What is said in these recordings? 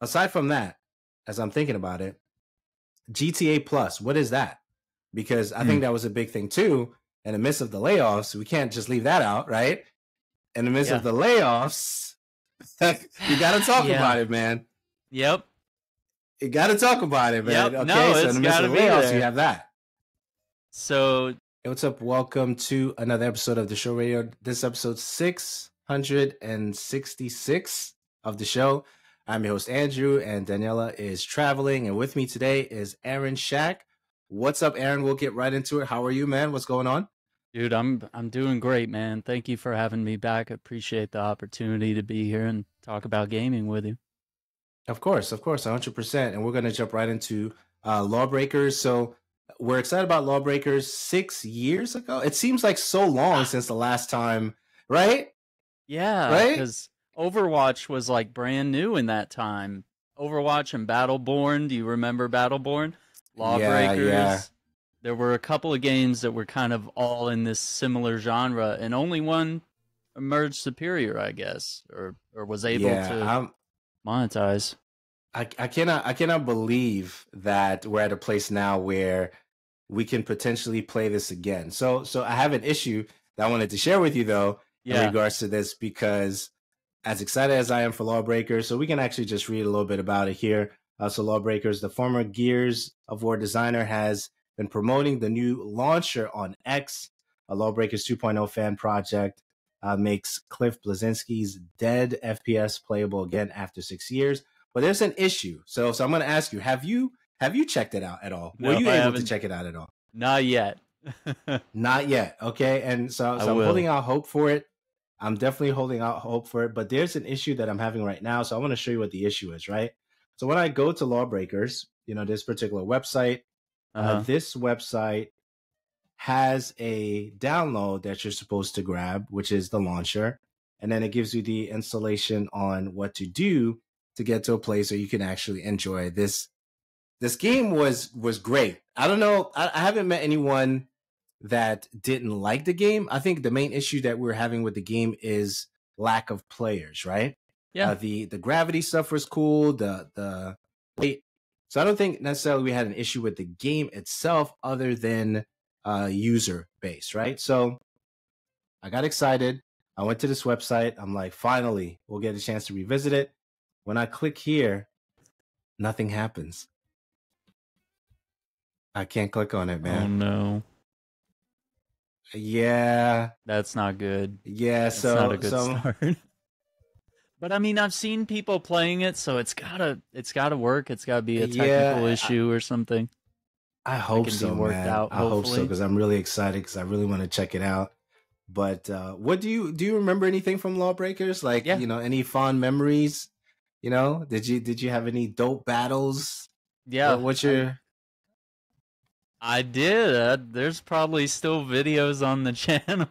aside from that, as I'm thinking about it, GTA Plus, what is that? Because I think Hmm. that was a big thing too. In the midst of the layoffs, we can't just leave that out, right? In the midst of the layoffs, you got to talk Yeah. about it, man. Yep. You got to talk about it, man. Yep. Okay, No, so in the midst of the layoffs, there. you have that. So Hey, what's up? Welcome to another episode of the show radio. This episode 666 of the show. I'm your host, Andrew, and Daniela is traveling. And with me today is Aaron Shack. What's up, Aaron? We'll get right into it. How are you, man? What's going on? Dude, I'm I'm doing great, man. Thank you for having me back. I appreciate the opportunity to be here and talk about gaming with you. Of course, of course, 100%. And we're going to jump right into uh, Lawbreakers. So we're excited about Lawbreakers six years ago. It seems like so long since the last time, right? Yeah, Right? because Overwatch was like brand new in that time. Overwatch and Battleborn. Do you remember Battleborn? Lawbreakers. yeah. There were a couple of games that were kind of all in this similar genre, and only one emerged superior, I guess, or or was able yeah, to I'm, monetize. I, I cannot I cannot believe that we're at a place now where we can potentially play this again. So so I have an issue that I wanted to share with you though in regards to this because as excited as I am for Lawbreakers, so we can actually just read a little bit about it here. Uh, so Lawbreakers, the former Gears of War designer has been promoting the new launcher on X, a Lawbreakers 2.0 fan project. Uh, makes Cliff Bleszinski's dead FPS playable again after six years. But there's an issue. So, so I'm going to ask you: Have you have you checked it out at all? Were you I able to check it out at all? Not yet. Not yet. Okay, and so, so I'm holding out hope for it. I'm definitely holding out hope for it. But there's an issue that I'm having right now. So I want to show you what the issue is. Right. So when I go to Lawbreakers, you know this particular website. Uh, Uh-huh. this website has a download that you're supposed to grab, which is the launcher, and then it gives you the installation on what to do to get to a place where you can actually enjoy this. This game was was great. I don't know. I, I haven't met anyone that didn't like the game. I think the main issue that we're having with the game is lack of players, right? Yeah. Uh, the the gravity stuff was cool. The the wait. So I don't think necessarily we had an issue with the game itself, other than uh, user base, right? So I got excited. I went to this website. I'm like, finally, we'll get a chance to revisit it. When I click here, nothing happens. I can't click on it, man. oh no, Yeah, that's not good. yeah. That's so, not a good so start. but I mean, I've seen people playing it, so it's gotta it's gotta work. It's gotta be a technical Yeah, I- issue or something. I hope so, man. out, I hope so because I'm really excited because I really want to check it out. But uh, what do you do? You remember anything from Lawbreakers? Like, Yeah. you know, any fond memories? You know, did you did you have any dope battles? Yeah, What- what's your? I did. Uh, there's probably still videos on the channel.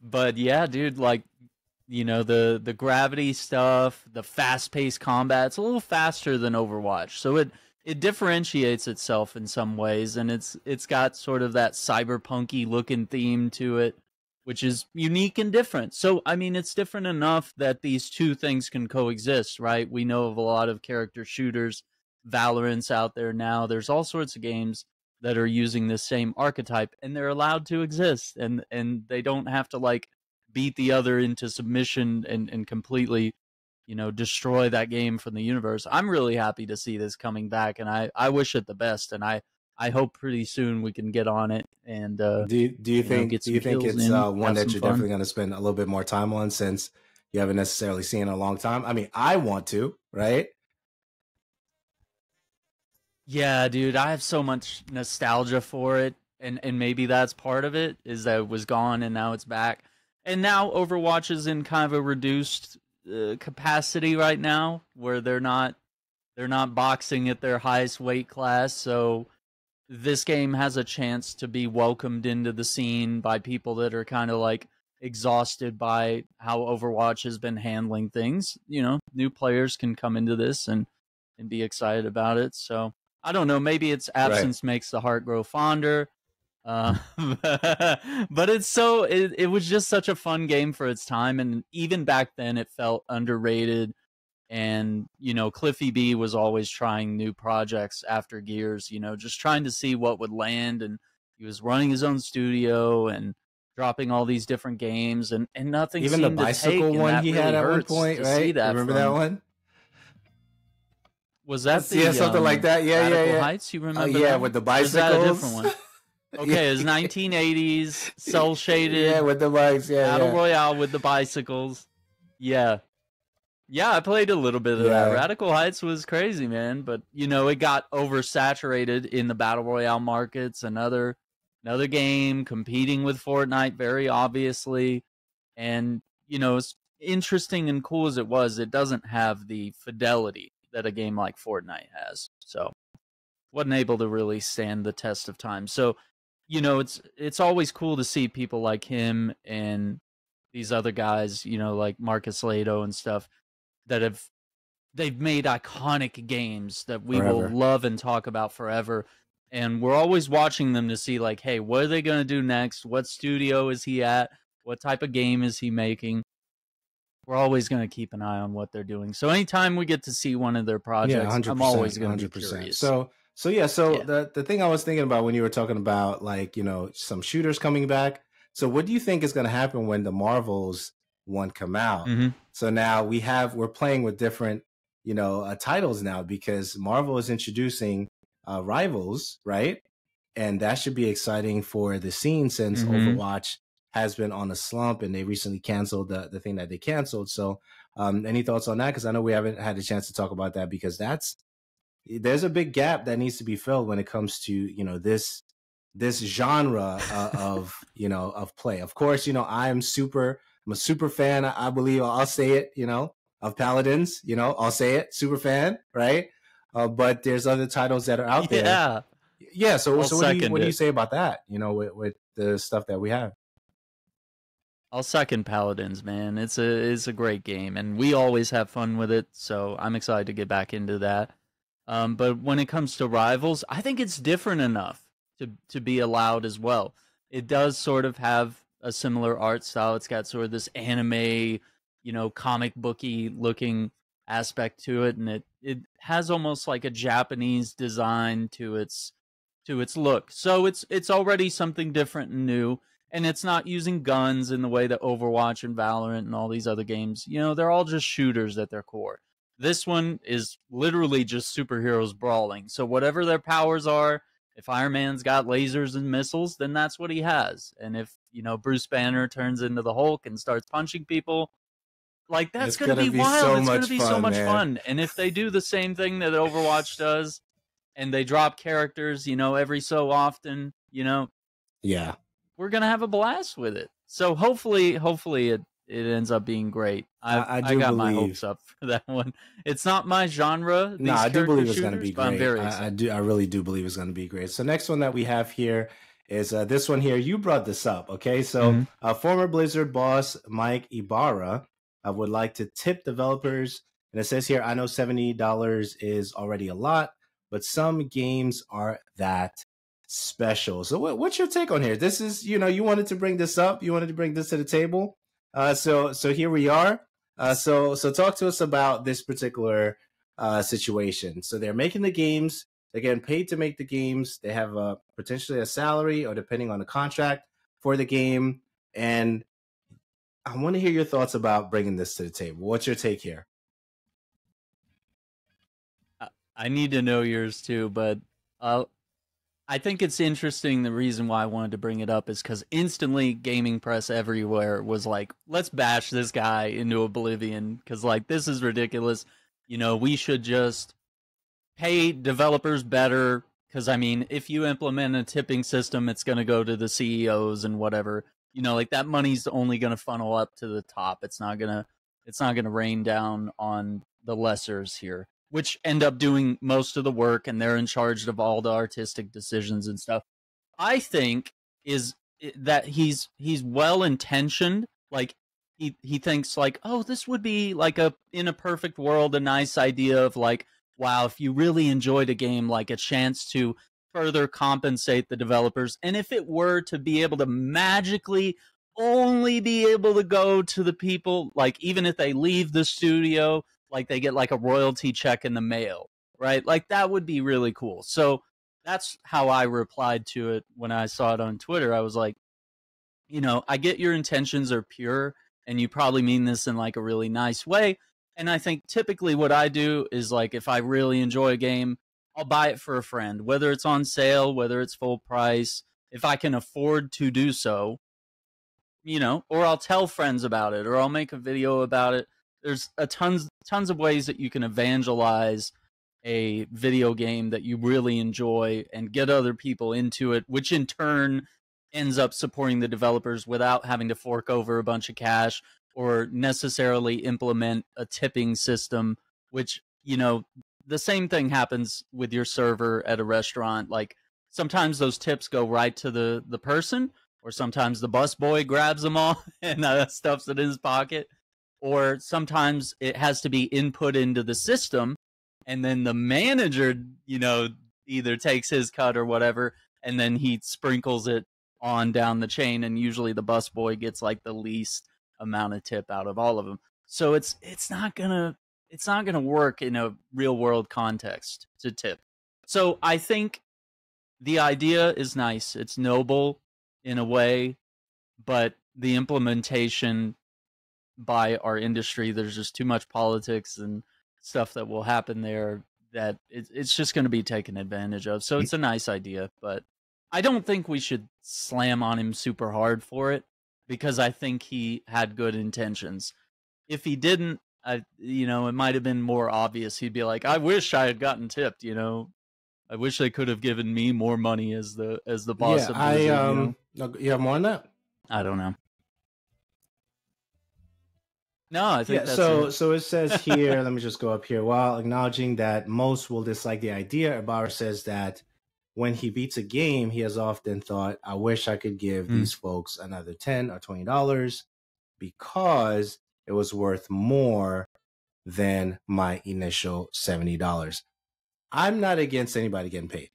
but yeah, dude, like you know the the gravity stuff, the fast-paced combat, it's a little faster than Overwatch. So it it differentiates itself in some ways and it's it's got sort of that cyberpunky looking theme to it, which is unique and different. So I mean, it's different enough that these two things can coexist, right? We know of a lot of character shooters, Valorants out there now. There's all sorts of games that are using this same archetype and they're allowed to exist and and they don't have to like beat the other into submission and and completely you know destroy that game from the universe i'm really happy to see this coming back and i i wish it the best and i i hope pretty soon we can get on it and uh Do you, do you know, think get do you think it's in, uh, one that you're fun. definitely going to spend a little bit more time on since you haven't necessarily seen in a long time? I mean, I want to, right? Yeah, dude, I have so much nostalgia for it, and and maybe that's part of it is that it was gone and now it's back, and now Overwatch is in kind of a reduced uh, capacity right now where they're not they're not boxing at their highest weight class, so this game has a chance to be welcomed into the scene by people that are kind of like exhausted by how Overwatch has been handling things. You know, new players can come into this and and be excited about it. So I don't know. Maybe it's absence makes the heart grow fonder. Uh, but it's so it, it was just such a fun game for its time, and even back then it felt underrated. and you know Cliffy B was always trying new projects after Gears, you know, just trying to see what would land and he was running his own studio and dropping all these different games and and nothing even the bicycle one he really had at one point, right? That remember from, that one? Was that the, yeah something um, like that? Yeah, yeah, yeah. Heights, you remember? Uh, yeah, with the bicycles. Is a different one? Okay, it's 1980s, cell shaded. Yeah, with the bikes. Yeah, battle yeah. royale with the bicycles. Yeah, yeah, I played a little bit of yeah. that. Radical Heights was crazy, man. But you know, it got oversaturated in the battle royale markets. Another another game competing with Fortnite, very obviously. And you know, as interesting and cool as it was, it doesn't have the fidelity that a game like Fortnite has. So wasn't able to really stand the test of time. So, you know, it's it's always cool to see people like him and these other guys, you know, like Marcus Lehto and stuff that have they've made iconic games that we forever. will love and talk about forever and we're always watching them to see like hey what are they going to do next what studio is he at what type of game is he making we're always going to keep an eye on what they're doing so anytime we get to see one of their projects yeah, i'm always going to be curious so so yeah so yeah. the the thing i was thinking about when you were talking about like you know some shooters coming back so what do you think is going to happen when the marvels one come out. Mm-hmm. So now we have we're playing with different you know uh, titles now because Marvel is introducing uh, rivals, right? And that should be exciting for the scene since mm-hmm. Overwatch has been on a slump and they recently canceled the the thing that they canceled. So, um, any thoughts on that? Because I know we haven't had a chance to talk about that because that's there's a big gap that needs to be filled when it comes to you know this this genre uh, of you know of play. Of course, you know I am super I'm a super fan. I, believe I'll say it, you know, of Paladins. You know, I'll say it, super fan, right? Uh, but there's other titles that are out there. Yeah, yeah. So, so what, do you, what do you say about that? You know, with, with the stuff that we have. I'll second Paladins, man. It's a it's a great game, and we always have fun with it. So I'm excited to get back into that. Um, but when it comes to rivals, I think it's different enough to to be allowed as well. It does sort of have a similar art style. It's got sort of this anime, you know, comic booky looking aspect to it, and it it has almost like a Japanese design to its to its look. So it's it's already something different and new. And it's not using guns in the way that Overwatch and Valorant and all these other games, you know, they're all just shooters at their core. This one is literally just superheroes brawling. So whatever their powers are, if Iron Man's got lasers and missiles, then that's what he has. And if, you know, Bruce Banner turns into the Hulk and starts punching people, like that's going to be, be, wild. So it's going to be fun, so much man. fun. And if they do the same thing that Overwatch does and they drop characters, you know, every so often, you know, yeah. We're going to have a blast with it. So hopefully hopefully it it ends up being great. I, I, I, I got believe, my hopes up for that one. It's not my genre. No, I do believe it's going to be great. I, I, do. I really do believe it's going to be great. So next one that we have here is uh, this one here. You brought this up, okay? So mm-hmm. uh, former Blizzard boss Mike Ybarra uh, would like to tip developers, and it says here, I know seventy dollars is already a lot, but some games are that special. So what, what's your take on here? This is, you know, you wanted to bring this up. You wanted to bring this to the table. Uh, so so here we are. Uh, so so talk to us about this particular uh, situation. So they're making the games. They're getting paid to make the games. They have a potentially a salary, or depending on the contract for the game. And I want to hear your thoughts about bringing this to the table. What's your take here? I need to know yours too, but I'll I think it's interesting. The reason why I wanted to bring it up is because instantly gaming press everywhere was like, let's bash this guy into oblivion because, like, this is ridiculous. You know, we should just pay developers better. Because, I mean, if you implement a tipping system, it's going to go to the CEOs and whatever. You know, like that money's only going to funnel up to the top. It's not going to, it's not going to rain down on the lessers here which end up doing most of the work and they're in charge of all the artistic decisions and stuff. I think is eh, that he's he's well intentioned like he he thinks like oh this would be like a in a perfect world a nice idea of like wow if you really enjoyed a game like a chance to further compensate the developers and if it were to be able to magically only be able to go to the people like even if they leave the studio like they get like a royalty check in the mail, right? Like that would be really cool. So that's how I replied to it when I saw it on Twitter. I was like, you know, I get your intentions are pure and you probably mean this in like a really nice way. And I think typically what I do is like if I really enjoy a game, I'll buy it for a friend, whether it's on sale, whether it's full price, if I can afford to do so, you know, or I'll tell friends about it or I'll make a video about it. There's a tons tons of ways that you can evangelize a video game that you really enjoy and get other people into it, which in turn ends up supporting the developers without having to fork over a bunch of cash or necessarily implement a tipping system, which, you know, the same thing happens with your server at a restaurant. Like sometimes those tips go right to the, the person, or sometimes the bus boy grabs them all and uh, stuffs it in his pocket. Or sometimes it has to be input into the system, and then the manager, you know, either takes his cut or whatever, and then he sprinkles it on down the chain. And usually the bus boy gets like the least amount of tip out of all of them. So it's it's not gonna it's not gonna work in a real world context to tip. So I think the idea is nice. It's noble in a way, but the implementation by our industry, there's just too much politics and stuff that will happen there that it, it's just going to be taken advantage of. So it's a nice idea, but I don't think we should slam on him super hard for it because I think he had good intentions. If he didn't, I you know, it might have been more obvious. He'd be like, "I wish I had gotten tipped," you know. I wish they could have given me more money as the as the boss yeah, of I Blizzard, um, you, know? you have more on that? I don't know. No, I think Yeah, that's so it. so it says here, let me just go up here. While acknowledging that most will dislike the idea, Ybarra says that when he beats a game, he has often thought, I wish I could give Mm. these folks another 10 or $20 because it was worth more than my initial $70. I'm not against anybody getting paid.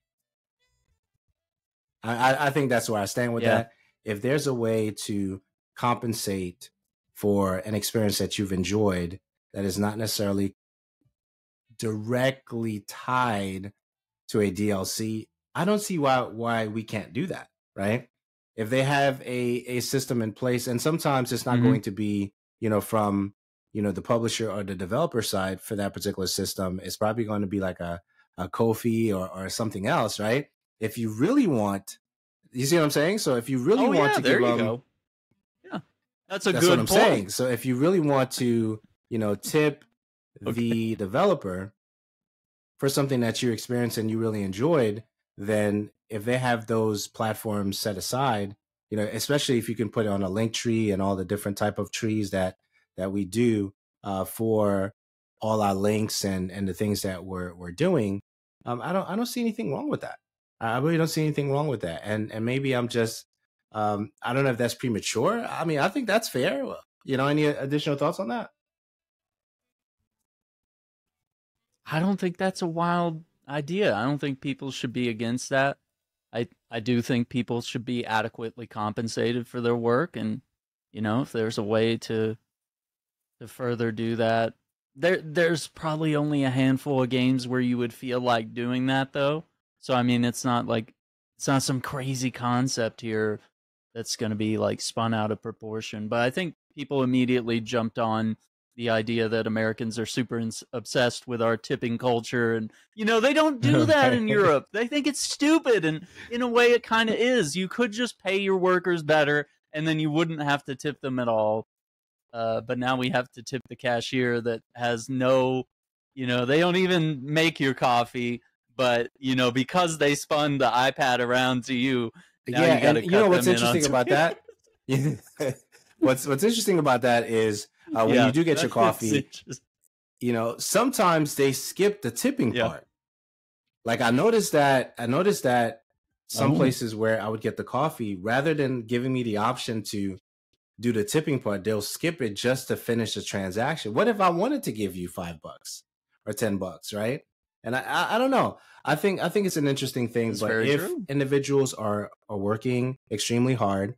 I, I, I think that's where I stand with Yeah. that. If there's a way to compensate for an experience that you've enjoyed that is not necessarily directly tied to a DLC, I don't see why why we can't do that, right? If they have a a system in place, and sometimes it's not Mhm. going to be, you know, from you know the publisher or the developer side for that particular system, it's probably going to be like a a Ko-fi or or something else, right? If you really want, you see what I'm saying? So if you really oh want yeah, to give them, go. That's a that's good what I'm point. saying. So if you really want to, you know, tip Okay. the developer for something that you experienced and you really enjoyed, then if they have those platforms set aside, you know, especially if you can put it on a Linktree and all the different type of trees that that we do uh, for all our links and and the things that we're we're doing, um, I don't I don't see anything wrong with that. I really don't see anything wrong with that. And and maybe I'm just um, I don't know if that's premature. I mean, I think that's fair. You know, any additional thoughts on that? I don't think that's a wild idea. I don't think people should be against that. I I do think people should be adequately compensated for their work and you know, if there's a way to to further do that. There there's probably only a handful of games where you would feel like doing that though. So I mean, it's not like it's not some crazy concept here that's going to be like spun out of proportion, but I think people immediately jumped on the idea that Americans are super ins- obsessed with our tipping culture and you know they don't do that in Europe. They think it's stupid and in a way it kind of is. You could just pay your workers better and then you wouldn't have to tip them at all. Uh, but now we have to tip the cashier that has no, you know, they don't even make your coffee, but you know because they spun the iPad around to you. Yeah, you and you know what's interesting about that? what's what's interesting about that is uh, when Yeah, you do get your coffee, you know, sometimes they skip the tipping Yeah. part. Like I noticed that I noticed that some Oh. places where I would get the coffee, rather than giving me the option to do the tipping part, they'll skip it just to finish the transaction. What if I wanted to give you five bucks or ten bucks, right? And I, I, I don't know. I think I think it's an interesting thing. That's but if true. individuals are are working extremely hard,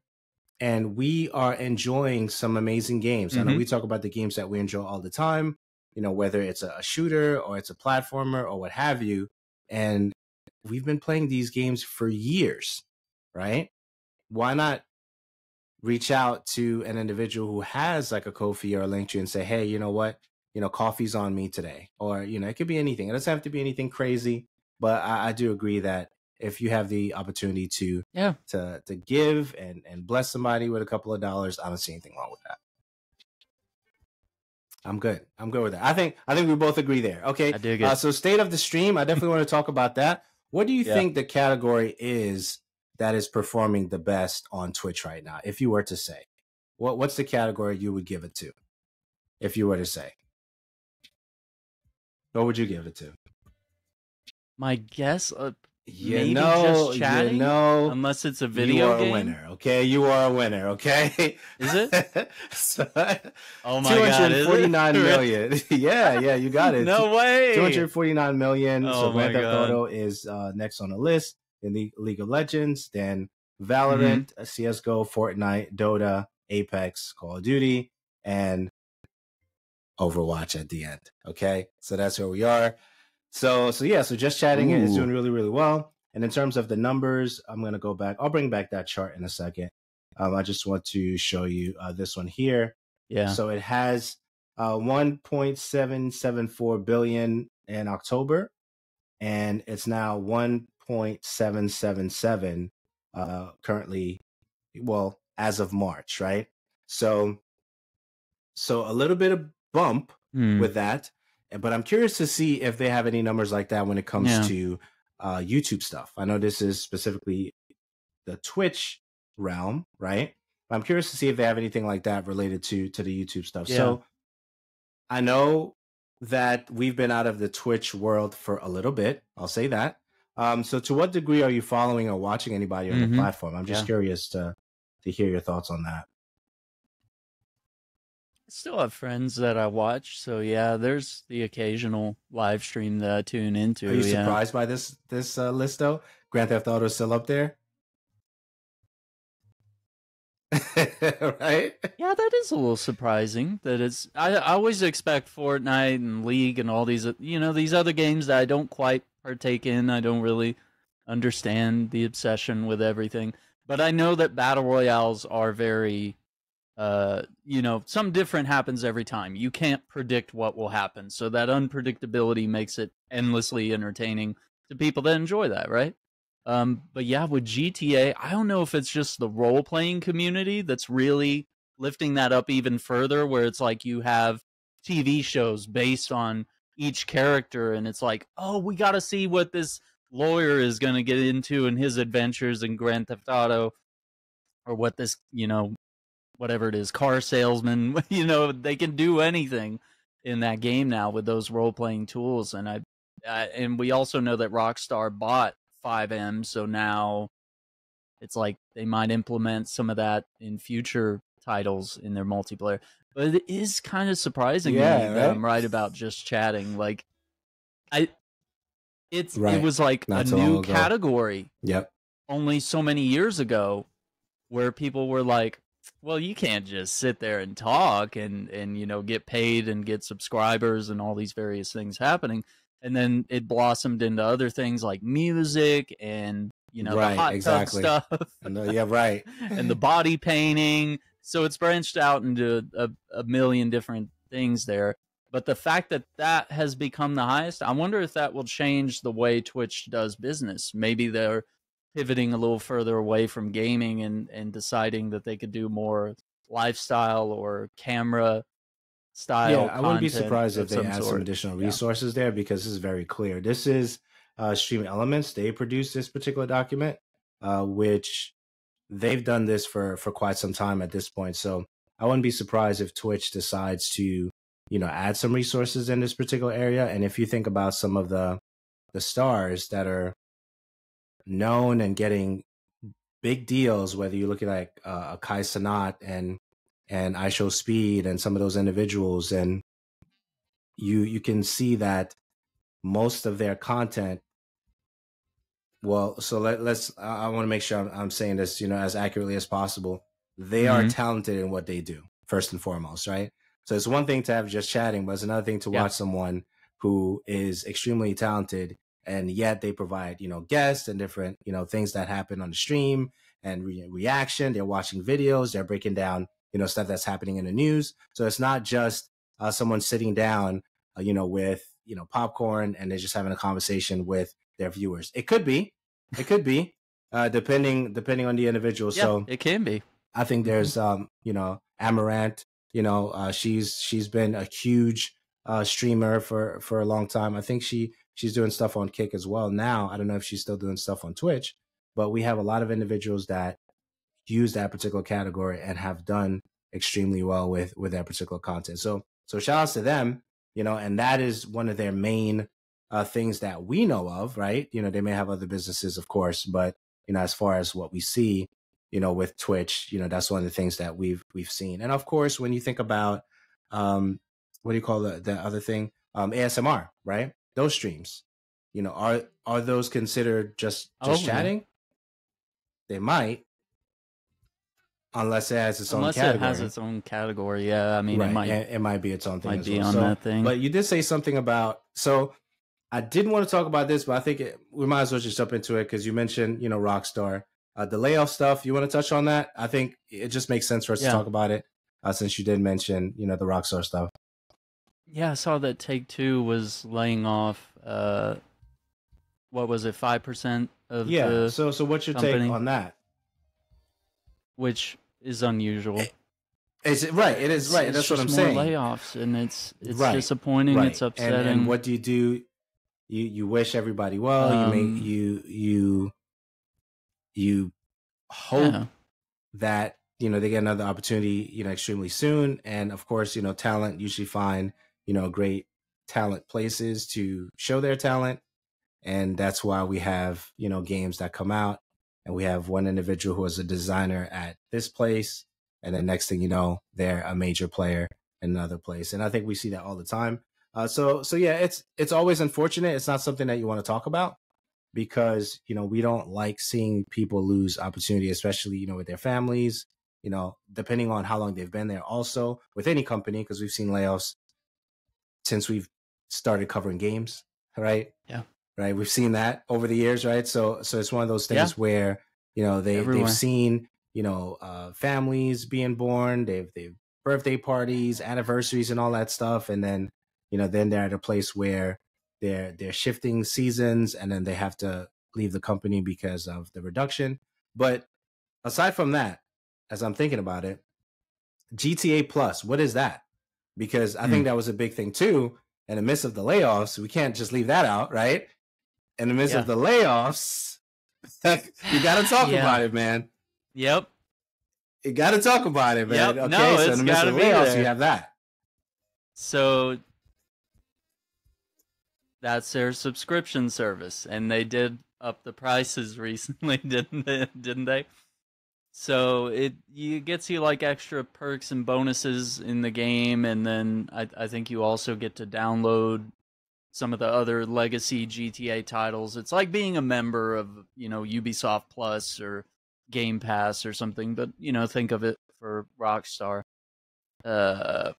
and we are enjoying some amazing games, I know Mhm. we talk about the games that we enjoy all the time. you know, whether it's a shooter or it's a platformer or what have you. And we've been playing these games for years, right? Why not reach out to an individual who has like a Ko-fi or a Linktree and say, hey, you know what? You know, coffee's on me today. Or, you know, it could be anything. It doesn't have to be anything crazy. But I, I do agree that if you have the opportunity to yeah to to give and and bless somebody with a couple of dollars, I don't see anything wrong with that. I'm good. I'm good with that. I think I think we both agree there. Okay. I dig Uh, so state of the stream, I definitely want to talk about that. What do you Yeah. think the category is that is performing the best on Twitch right now? If you were to say, what what's the category you would give it to? If you were to say, what would you give it to? My guess, uh, You Maybe know, just chatting? you know, unless it's a video. You are game, a winner. Okay, you are a winner. Okay, Is it? so, Oh my god, is 249 million. yeah, yeah, you got it. no way. 249 million. Oh so Grand Theft Auto is uh, next on the list. Then the League of Legends, then Valorant, Mm-hmm. CS:GO, Fortnite, Dota, Apex, Call of Duty, and Overwatch at the end. Okay, so that's where we are. So so yeah, so just chatting is doing really really well. And in terms of the numbers, I'm gonna go back. I'll bring back that chart in a second. Um, I just want to show you uh, this one here. Yeah. So it has uh, 1.774 billion in October, and it's now 1.777 uh, currently. Well, as of March, right? So, so a little bit of bump Hmm. with that, but I'm curious to see if they have any numbers like that when it comes Yeah. to uh, YouTube stuff. I know this is specifically the Twitch realm, right? I'm curious to see if they have anything like that related to to the YouTube stuff. Yeah. So I know that we've been out of the Twitch world for a little bit. I'll say that. Um, so to what degree are you following or watching anybody on Mhm. the platform? I'm just Yeah. curious to to hear your thoughts on that. I still have friends that I watch, so yeah, there's the occasional live stream that I tune into. Are you yeah. surprised by this this uh, list though? Grand Theft Auto is still up there, right? Yeah, that is a little surprising. That it's. I, I always expect Fortnite and League and all these, you know, these other games that I don't quite partake in. I don't really understand the obsession with everything, but I know that battle royales are very, uh, you know, some different happens every time. You can't predict what will happen, so that unpredictability makes it endlessly entertaining to people that enjoy that, right? Um, but yeah, with GTA, I don't know if it's just the role playing community that's really lifting that up even further, where it's like you have TV shows based on each character, and it's like, oh, we got to see what this lawyer is going to get into in his adventures in Grand Theft Auto, or what this, you know, whatever it is, car salesman, you know, they can do anything in that game now with those role playing tools, and I, uh, and we also know that Rockstar bought FiveM, so now it's like they might implement some of that in future titles in their multiplayer. But it is kind of surprising Yeah, me that? I'm right about just chatting. Like, I, it's Right. it was like Not a new category Yep. only so many years ago, where people were like, "Well, you can't just sit there and talk and and you know get paid and get subscribers and all these various things happening." And then it blossomed into other things like music and you know Right, the hot exactly. tub stuff yeah, right. and the body painting. So it's branched out into a, a million different things there. But the fact that that has become the highest, I wonder if that will change the way Twitch does business. Maybe they're pivoting a little further away from gaming and, and deciding that they could do more lifestyle or camera style. Yeah, I wouldn't be surprised if they some add some additional Yeah. resources there because this is very clear. This is uh, StreamElements. They produced this particular document, uh, which they've done this for for quite some time at this point. So I wouldn't be surprised if Twitch decides to, you know, add some resources in this particular area. And if you think about some of the the stars that are known and getting big deals, whether you look at like uh, a Kai Cenat and and IShowSpeed and some of those individuals, and you you can see that most of their content. Well, so let, let's. I, want to make sure I'm, I'm saying this, you know, as accurately as possible. They are Mhm. talented in what they do, first and foremost, right? So it's one thing to have just chatting, but it's another thing to Yeah. watch someone who is extremely talented and yet they provide, you know, guests and different, you know, things that happen on the stream and re- reaction. They're watching videos, they're breaking down, you know, stuff that's happening in the news. So it's not just uh, someone sitting down, uh, you know, with, you know, popcorn and they're just having a conversation with their viewers. It could be, it could be, uh, depending, depending on the individual. Yeah, so it can be. I think there's um, you know, Amouranth, you know, uh, she's she's been a huge uh streamer for for a long time. I think she she's doing stuff on Kick as well now. I don't know if she's still doing stuff on Twitch, but we have a lot of individuals that use that particular category and have done extremely well with with that particular content. So so shout outs to them, you know, and that is one of their main uh things that we know of, right? You know, they may have other businesses, of course, but you know, as far as what we see, you know, with Twitch, you know, that's one of the things that we've we've seen. And of course, when you think about um what do you call the the other thing? Um ASMR, right? Those streams. You know, are are those considered just just Oh, chatting? They might. Unless it has its Unless own category. it has its own category. Yeah, I mean, right. it might it, it might be its own thing might be well. on So- that thing. but you did say something about so I didn't want to talk about this, but I think it, we might as well just jump into it because you mentioned you know Rockstar, uh, the layoff stuff. You want to touch on that? I think it just makes sense for us Yeah. to talk about it uh, since you did mention you know the Rockstar stuff. Yeah, I saw that Take Two was laying off. Uh, what was it, five percent of Yeah. the, so so what's your company. take on that? which is unusual. Is it right? It is right. it's That's what I'm just more saying. layoffs, and it's it's Right, disappointing. right. It's upsetting. And, what do you do? You you wish everybody well. you Um, make you you you hope Yeah. that you know they get another opportunity you know extremely soon and of course you know talent usually find you know great talent places to show their talent and that's why we have you know games that come out and we have one individual who is a designer at this place and then next thing you know they're a major player in another place and i think we see that all the time. Uh, so so yeah it's it's always unfortunate. It's not something that you want to talk about because you know we don't like seeing people lose opportunity especially you know with their families you know depending on how long they've been there. Also with any company because we've seen layoffs since we've started covering games right Yeah. right we've seen that over the years right so so it's one of those things Yeah. where you know they Everywhere. they've seen you know uh families being born they've they've birthday parties anniversaries and all that stuff and then you know then they're at a place where they're they're shifting seasons and then they have to leave the company because of the reduction but aside from that as i'm thinking about it gta plus what is that because i Hmm. think that was a big thing too in the midst of the layoffs we can't just leave that out right in the midst Yeah. of the layoffs you got to talk Yeah. about it man Yep. you got to talk about it man Yep. okay No, so in the midst of the layoffs there. you have that So that's their subscription service, and they did up the prices recently, didn't they? Didn't they? So it you gets you like extra perks and bonuses in the game, and then I I think you also get to download some of the other legacy GTA titles. It's like being a member of you know Ubisoft Plus or Game Pass or something, but you know think of it for Rockstar. Uh,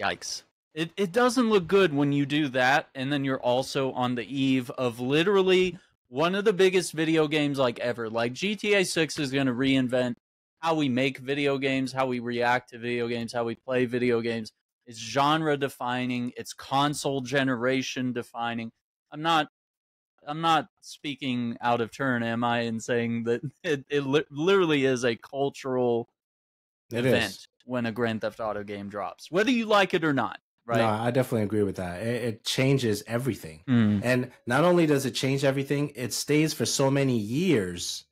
yikes. It it doesn't look good when you do that, and then you're also on the eve of literally one of the biggest video games like ever. Like GTA 6 is going to reinvent how we make video games, how we react to video games, how we play video games. It's genre defining, it's console generation defining. I'm not I'm not speaking out of turn, am I, in saying that it, it li- literally is a cultural It event is. when a Grand Theft Auto game drops, whether you like it or not, right? No, I definitely agree with that. It, it changes everything. Mm. And not only does it change everything, it stays for so many years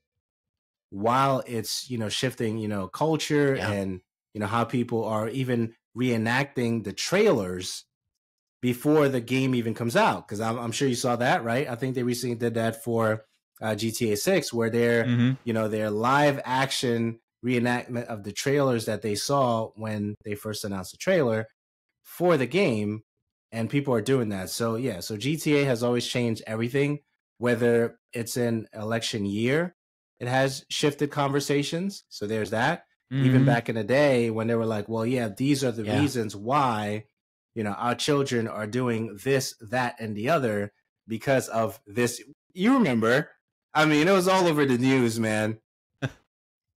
while it's, you know, shifting, you know, culture Yeah. and, you know, how people are even reenacting the trailers before the game even comes out. Cause I'm, I'm sure you saw that, right? I think they recently did that for uh, GTA 6 where they're, Mhm. you know, their live action reenactment of the trailers that they saw when they first announced the trailer for the game and people are doing that. So yeah, so GTA has always changed everything whether it's an election year, it has shifted conversations. So there's that. mm-hmm. even back in the day when they were like, well, yeah, these are the Yeah. reasons why, you know, our children are doing this, that, and the other because of this. You remember? I mean, it was all over the news, man.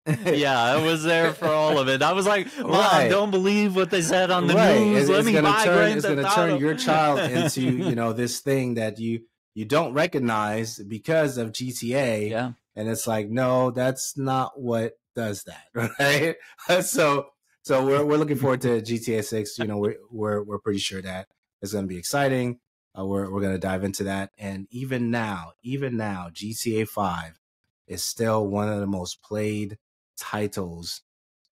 yeah, I was there for all of it. I was like, Mom, Right. don't believe what they said on the right. news. It's, Let it's me gonna buy turn, it's gonna turn Auto." your child into, you know, this thing that you you don't recognize because of GTA. yeah, and it's like no that's not what does that right so so we're, we're looking forward to gta 6 you know we're we're, we're pretty sure that it's going to be exciting uh, we're, we're going to dive into that and even now even now gta 5 is still one of the most played titles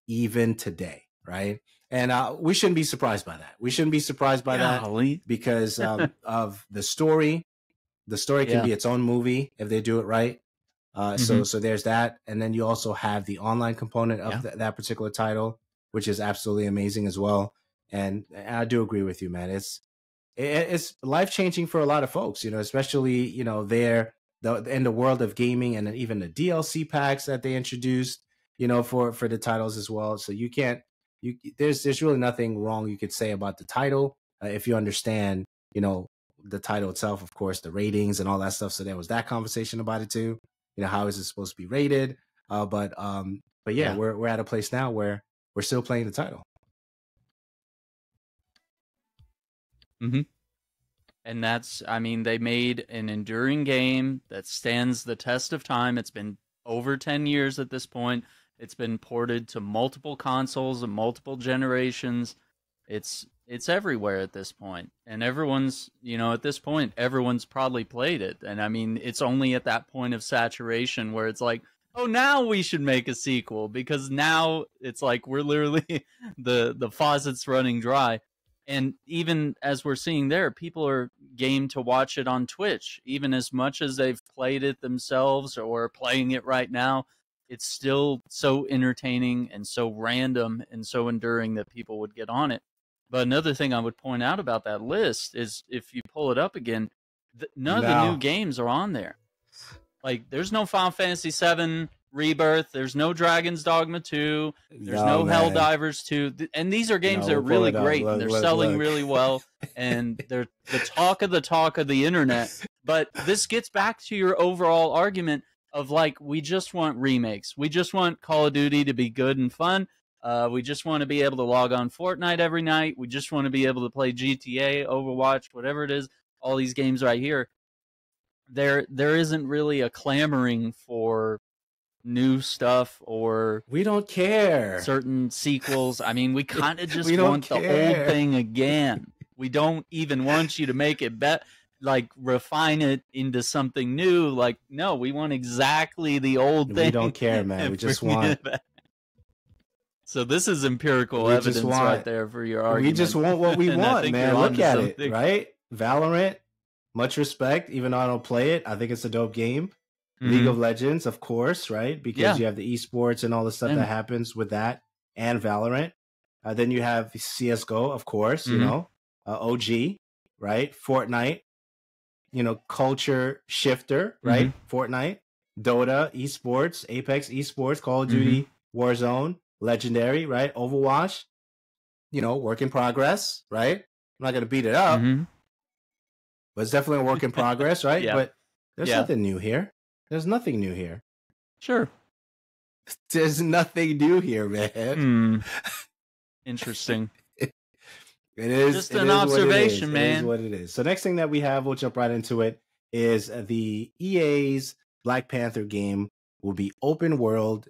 even today right and uh, we shouldn't be surprised by that we shouldn't be surprised by that because um, of the story. The story can Yeah. be its own movie if they do it right. Uh, So so there's that, and then you also have the online component of Yeah. th- that particular title, which is absolutely amazing as well. And, and I do agree with you, man. It's it, it's life changing for a lot of folks, you know, especially you know they're the in the world of gaming and then even the DLC packs that they introduced, you know, for for the titles as well. So you can't you there's there's really nothing wrong you could say about the title uh, if you understand, you know, the title itself, of course, the ratings and all that stuff. So there was that conversation about it too. You know, how is it supposed to be rated? Uh, but um, but yeah, Yeah. we're we're at a place now where we're still playing the title. mhm And that's, I mean, they made an enduring game that stands the test of time. It's been over 10 years at this point. It's been ported to multiple consoles and multiple generations. It's it's everywhere at this point. And everyone's, you know, at this point everyone's probably played it. And I mean, it's only at that point of saturation where it's like, "Oh, now we should make a sequel" because now it's like we're literally the the faucet's running dry and even as we're seeing there people are game to watch it on twitch even as much as they've played it themselves or playing it right now it's still so entertaining and so random and so enduring that people would get on it but another thing i would point out about that list is if you pull it up again th- none of the new games are on there like there's no final fantasy 7 rebirth there's no dragon's dogma 2 there's no, man. Helldivers 2. Th- And these are games No, that are really great Look, and they're look, selling look. really well and they're the talk of the talk of the internet. But this gets back to your overall argument of like we just want remakes. We just want Call of Duty to be good and fun. Uh, we just want to be able to log on Fortnite every night. We just want to be able to play GTA, Overwatch, whatever it is. All these games right here. There, there isn't really a clamoring for new stuff or We don't care. certain sequels. I mean, we kind of just want the old thing again. We don't even want you to make it bet like refine it into something new. Like, no, we want exactly the old We thing. We don't care, man. We just want. So this is empirical We evidence want- right there for your argument. we just want what we want, man. Look at something. it, right? Valorant, much respect. Even though I don't play it, I think it's a dope game. League Mhm. of Legends, of course, right? Because Yeah. you have the esports and all the stuff that happens with that, and Valorant. Uh, then you have CS:GO, of course. You Mhm. know, uh, OG, right? Fortnite. You know, culture shifter, right? Mm-hmm. Fortnite, Dota, esports, Apex esports, Call of Mm-hmm. Duty, Warzone, Legendary, right? Overwatch. You know, work in progress, right? I'm not gonna beat it up, Mhm. but it's definitely a work in progress, right? Yeah. But there's Yeah. nothing new here. There's nothing new here. Sure. There's nothing new here, man. Hmm. Interesting. It is Just an is what it is. observation, It is man. what it is. So next thing that we have, we'll jump right into it. Is the EA's Black Panther game will be open world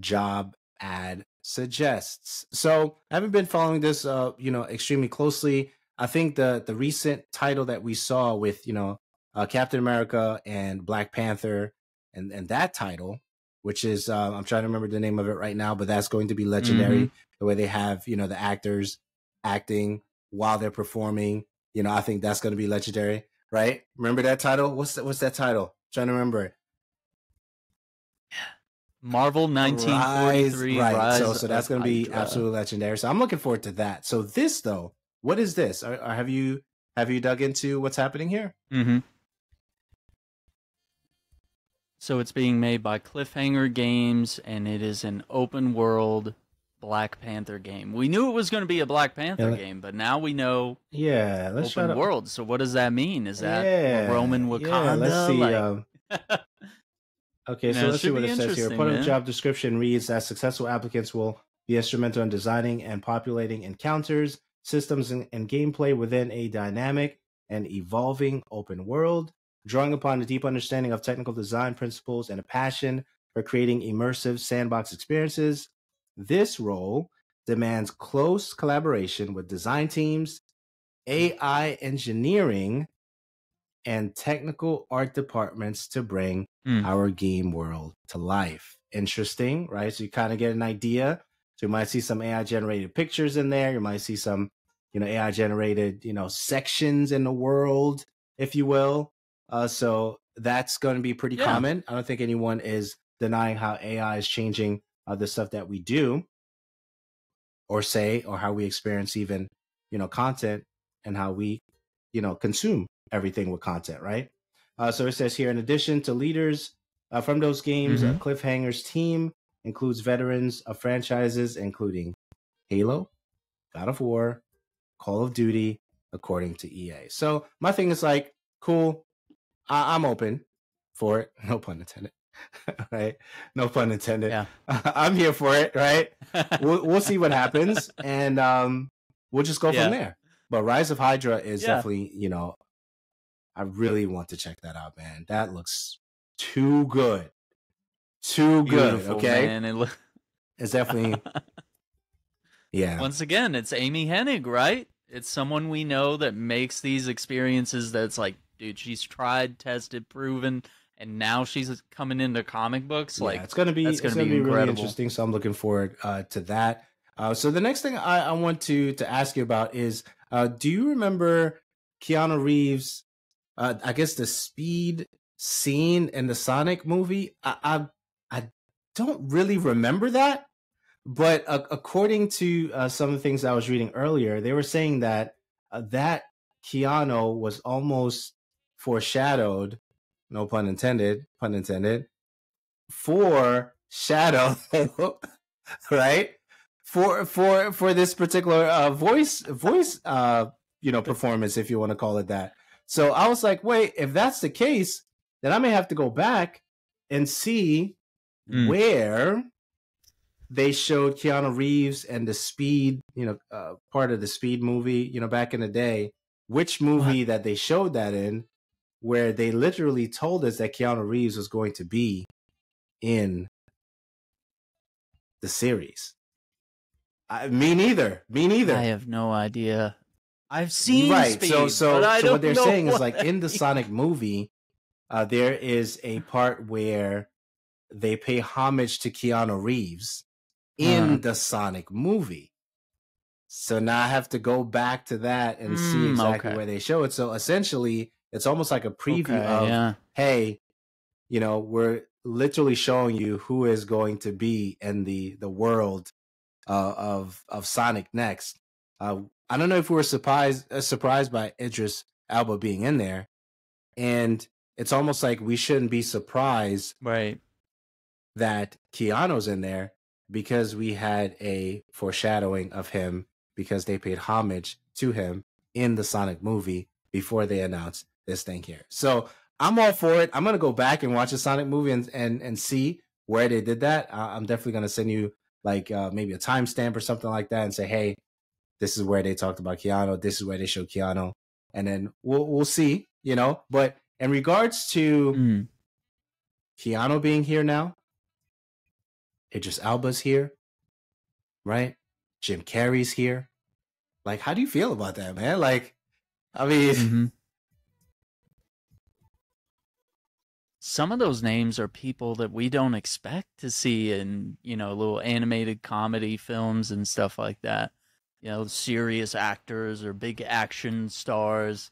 job ad suggests. So I haven't been following this, uh, you know, extremely closely. I think the the recent title that we saw with you know uh, Captain America and Black Panther and and that title, which is uh, I'm trying to remember the name of it right now, but that's going to be legendary. The way they have you know the actors acting while they're performing, you know, I think that's going to be legendary, right? Remember that title? What's that, what's that title? trying to remember it. Marvel 1943. right? Rise so, so that's going to be absolutely legendary. So I'm looking forward to that. So this though, what is this? Are, are- have you have you dug into what's happening here? Mm-hmm. So it's being made by Cliffhanger Games, and it is an open world Black Panther game. We knew it was going to be a Black Panther Yeah. game, but now we know Yeah, let's open world. So what does that mean? Is that yeah, Roman Wakanda? Yeah, let's see. Like- um, okay, so let's see what it says here. Part of the job description reads that successful applicants will be instrumental in designing and populating encounters, systems, and, and gameplay within a dynamic and evolving open world, drawing upon a deep understanding of technical design principles and a passion for creating immersive sandbox experiences. This role demands close collaboration with design teams, AI engineering, and technical art departments to bring Hmm. our game world to life. Interesting, right? So you kind of get an idea. So you might see some AI generated pictures in there. You might see some, you know, AI generated, you know, sections in the world, if you will. Uh, so that's going to be pretty Yeah. common. I don't think anyone is denying how AI is changing uh, the stuff that we do or say or how we experience even, you know, content and how we, you know, consume everything with content, right? Uh, so it says here, in addition to leaders uh, from those games, uh, Cliffhanger's team includes veterans of franchises including Halo, God of War, Call of Duty, according to EA. So my thing is like, cool, I- I'm open for it. No pun intended. right? No pun intended. Yeah. I'm here for it, right? We'll, we'll see what happens, and um, we'll just go Yeah. from there. But Rise of Hydra is Yeah. definitely, you know, I really want to check that out, man. That looks too good. Too good. Beautiful, okay. man. It look- It's definitely yeah. Once again, it's Amy Hennig, right? It's someone we know that makes these experiences that's like, dude, she's tried, tested, proven, and now she's coming into comic books. Yeah, Like, it's gonna be it's gonna gonna be be, really interesting. So I'm looking forward uh, to that. Uh, so the next thing I, I want to to ask you about is, uh, do you remember Keanu Reeves? Uh, I guess the speed scene in the Sonic movie. I I, I don't really remember that, but uh, according to uh, some of the things I was reading earlier, they were saying that uh, that Keanu was almost foreshadowed, no pun intended, pun intended, for Shadow, right? For for for this particular uh, voice voice uh you know performance, if you want to call it that. So I was like, wait, if that's the case, then I may have to go back and see Mm. where they showed Keanu Reeves and the Speed, you know, uh, part of the Speed movie, you know, back in the day. Which movie that they showed that in, where they literally told us that Keanu Reeves was going to be in the series. I, me neither. Me neither. I have no idea. I've seen right. Speed, so so so what they're saying is like in the Sonic movie, uh, there is a part where they pay homage to Keanu Reeves in Uh-huh. the Sonic movie. So now I have to go back to that and see Mm, exactly okay. where they show it. So essentially, it's almost like a preview Okay, of yeah. hey, you know, we're literally showing you who is going to be in the the world uh, of of Sonic next. Uh, I don't know if we were surprised uh, surprised by Idris Elba being in there, and it's almost like we shouldn't be surprised Right. that Keanu's in there because we had a foreshadowing of him because they paid homage to him in the Sonic movie before they announced this thing here. So I'm all for it. I'm gonna go back and watch a Sonic movie and and, and see where they did that. I- I'm definitely gonna send you like uh, maybe a timestamp or something like that and say, hey, this is where they talked about Keanu. This is where they showed Keanu, and then we'll we'll see. You know, but in regards to Mm. Keanu being here now. Idris Elba's here, right? Jim Carrey's here. Like, how do you feel about that, man? Like, I mean, Mhm. Some of those names are people that we don't expect to see in, you know, little animated comedy films and stuff like that. You know, serious actors or big action stars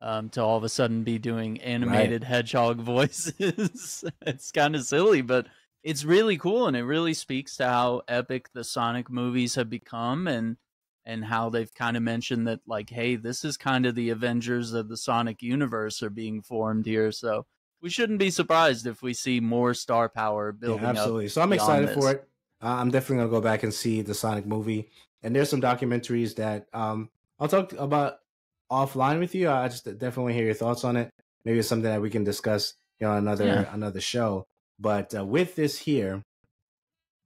um, to all of a sudden be doing animated hedgehog voices. it's kind of silly, but it's really cool and it really speaks to how epic the Sonic movies have become and and how they've kind of mentioned that like hey this is kind of the avengers of the sonic universe are being formed here so we shouldn't be surprised if we see more star power yeah, building absolutely. up So I'm excited this. for it. I'm definitely gonna go back and see the Sonic movie. And there's some documentaries that um, I'll talk about offline with you. I just definitely hear your thoughts on it. Maybe it's something that we can discuss, you know, another yeah. another show. But uh, with this here,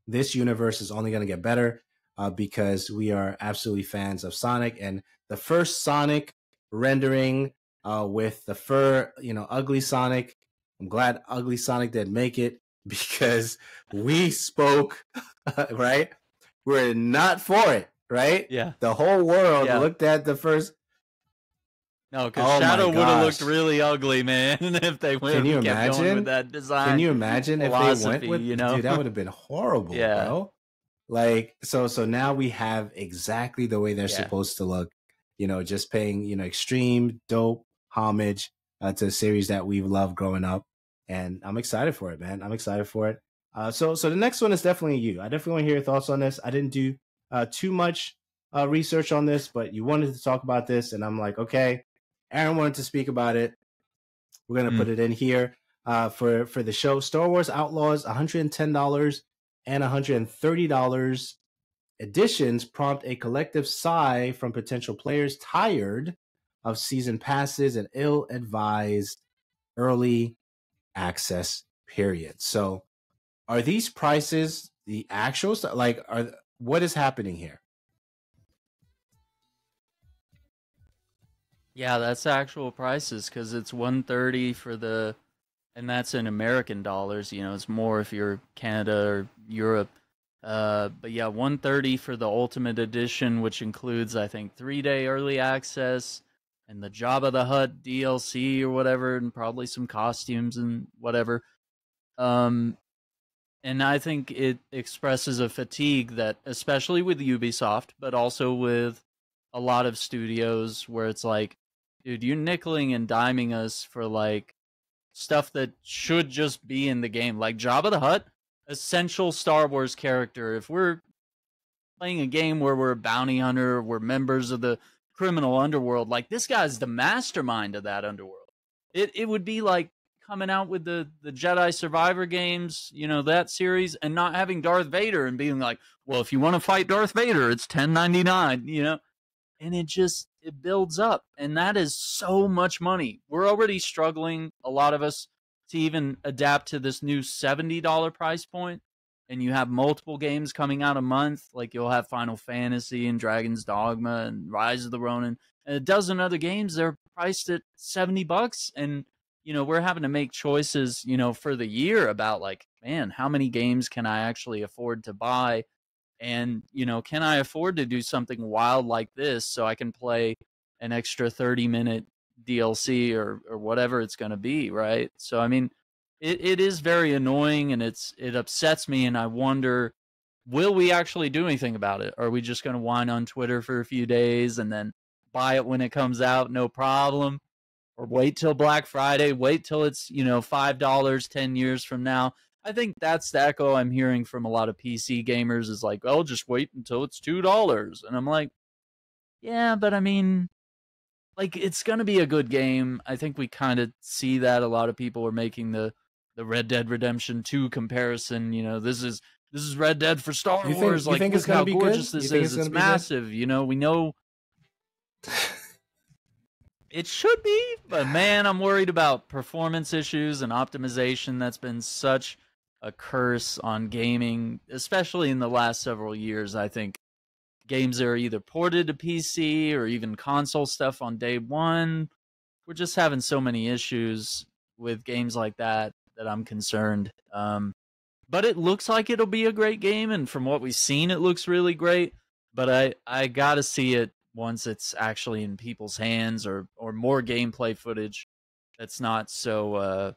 this universe is only going to get better uh, because we are absolutely fans of Sonic and the first Sonic rendering uh, with the fur, you know, ugly Sonic. I'm glad ugly Sonic didn't make it because we spoke, right? We're not for it, right? Yeah. The whole world yeah. looked at the first. No, because oh Shadow would have looked really ugly, man, if they went. Can you imagine with that design? Can you imagine if they went with? You know, dude, that would have been horrible, yeah. bro. Like so, so now we have exactly the way they're yeah. supposed to look. You know, just paying you know extreme dope homage uh, to a series that we've loved growing up, and I'm excited for it, man. I'm excited for it. Uh, so, so the next one is definitely you. I definitely want to hear your thoughts on this. I didn't do uh, too much uh, research on this, but you wanted to talk about this, and I'm like, okay. Aaron wanted to speak about it. We're gonna mm. put it in here uh, for for the show. Star Wars Outlaws, 110 dollars and 130 dollars. Editions prompt a collective sigh from potential players tired of season passes and ill-advised early access period. So are these prices the actual like are what is happening here? Yeah, that's actual prices because it's 130 for the, and that's in American dollars. You know, it's more if you're Canada or Europe. Uh, but yeah, 130 for the Ultimate Edition, which includes I think three day early access, and the Jabba the Hutt DLC or whatever, and probably some costumes and whatever. Um, and I think it expresses a fatigue that, especially with Ubisoft, but also with a lot of studios, where it's like, dude, you're nickeling and diming us for like stuff that should just be in the game, like Jabba the Hutt, essential Star Wars character. If we're playing a game where we're a bounty hunter, we're members of the criminal underworld. Like this guy's the mastermind of that underworld. It it would be like coming out with the the Jedi Survivor games, you know, that series and not having Darth Vader and being like, "Well, if you want to fight Darth Vader, it's 10.99, you know. And it just it builds up and that is so much money. We're already struggling a lot of us to even adapt to this new $70 price point and you have multiple games coming out a month, like you'll have Final Fantasy and Dragon's Dogma and Rise of the Ronin, and a dozen other games, they're priced at 70 bucks. And, you know, we're having to make choices, you know, for the year about like, man, how many games can I actually afford to buy? And, you know, can I afford to do something wild like this so I can play an extra 30 minute DLC or, or whatever it's going to be, right? So, I mean, it, it is very annoying and it's it upsets me and I wonder will we actually do anything about it? Are we just going to whine on Twitter for a few days and then buy it when it comes out, no problem? Or wait till Black Friday, wait till it's, you know, $5 10 years from now. I think that's the echo I'm hearing from a lot of PC gamers is like, "Oh, just wait until it's $2." And I'm like, yeah, but I mean, like it's going to be a good game. I think we kind of see that a lot of people are making the the Red Dead Redemption 2 comparison. You know, this is this is Red Dead for Star you Wars. Think, like, think look how gorgeous good? this is. It's, it's massive. Good? You know, we know it should be, but man, I'm worried about performance issues and optimization. That's been such a curse on gaming, especially in the last several years. I think games that are either ported to PC or even console stuff on day one. We're just having so many issues with games like that that I'm concerned. Um, but it looks like it'll be a great game, and from what we've seen, it looks really great. But I I gotta see it once it's actually in people's hands, or or more gameplay footage that's not so uh,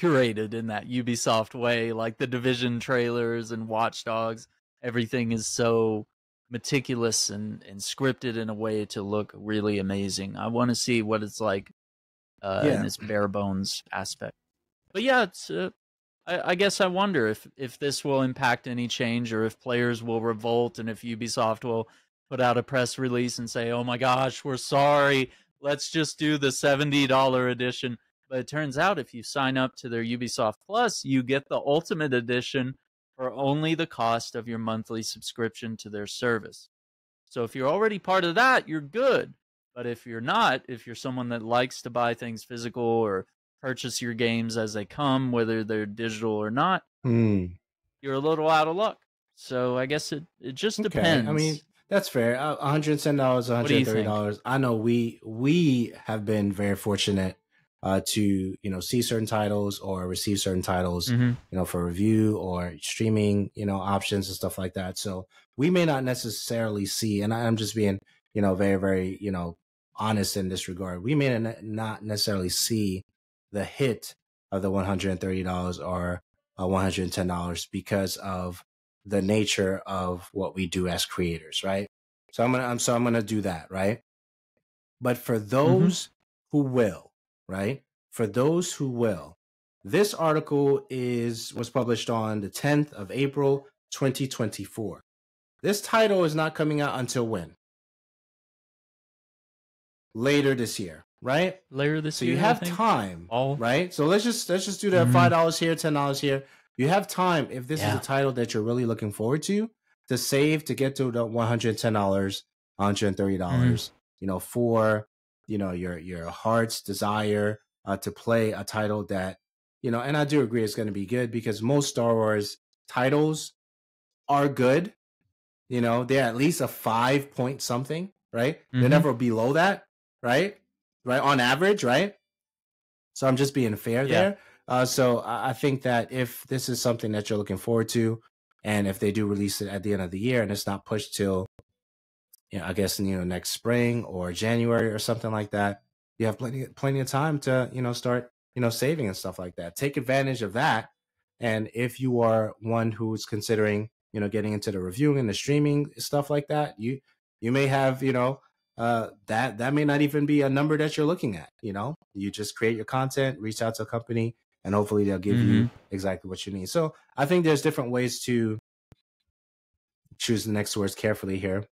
curated in that Ubisoft way, like the Division trailers and Watch Dogs. Everything is so meticulous and, and scripted in a way to look really amazing. I want to see what it's like uh, yeah. in its bare bones aspect but yeah, it's. Uh, I, I guess I wonder if if this will impact any change, or if players will revolt, and if Ubisoft will put out a press release and say, "Oh my gosh, we're sorry. Let's just do the seventy dollar edition." But it turns out if you sign up to their Ubisoft Plus, you get the Ultimate Edition, for only the cost of your monthly subscription to their service. So if you're already part of that, you're good. But if you're not, if you're someone that likes to buy things physical or purchase your games as they come, whether they're digital or not, Hmm. you're a little out of luck. So I guess it, it just Okay, depends. I mean, that's fair. One hundred ten dollars, one What do you hundred thirty dollars. I know we we have been very fortunate uh, to you know see certain titles or receive certain titles Mhm. you know for review or streaming you know options and stuff like that. So we may not necessarily see, and I'm just being you know very very you know honest in this regard. We may not necessarily see the hit of the one hundred and thirty dollars or uh, one hundred and ten dollars because of the nature of what we do as creators, right? So I'm gonna I'm so I'm gonna do that, right? But for those who will, right? For those who will, this article is was published on the 10th of April, 2024. This title is not coming out until when? Later this year, right? later this So year, you have time, All right? So let's just let's just do that Mhm. five dollars here, ten dollars here. You have time if this Yeah. is a title that you're really looking forward to to save to get to the one hundred ten dollars, one hundred thirty dollars. Mm-hmm. You know, for you know your your heart's desire uh, to play a title that you know, and I do agree it's going to be good because most Star Wars titles are good. You know, they're at least a five point something, right? They're Mhm. never below that, right? Right on average, right? So I'm just being fair Yeah. there. Uh, so I think that if this is something that you're looking forward to, and if they do release it at the end of the year and it's not pushed till, you know, I guess you know next spring or January or something like that, you have plenty plenty of time to you know start you know saving and stuff like that. Take advantage of that. And if you are one who's considering you know getting into the reviewing and the streaming stuff like that, you you may have you know uh, that that may not even be a number that you're looking at. You know, you just create your content, reach out to a company, and hopefully they'll give you exactly what you need. So I think there's different ways to choose the next words carefully here.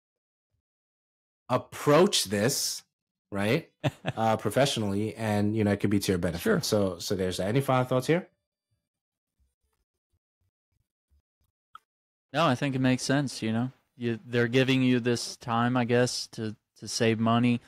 Approach this right uh, professionally, and you know it could be to your benefit. Sure. So so there's that. Any final thoughts here? No, I think it makes sense. You know, you they're giving you this time, I guess, to to save money.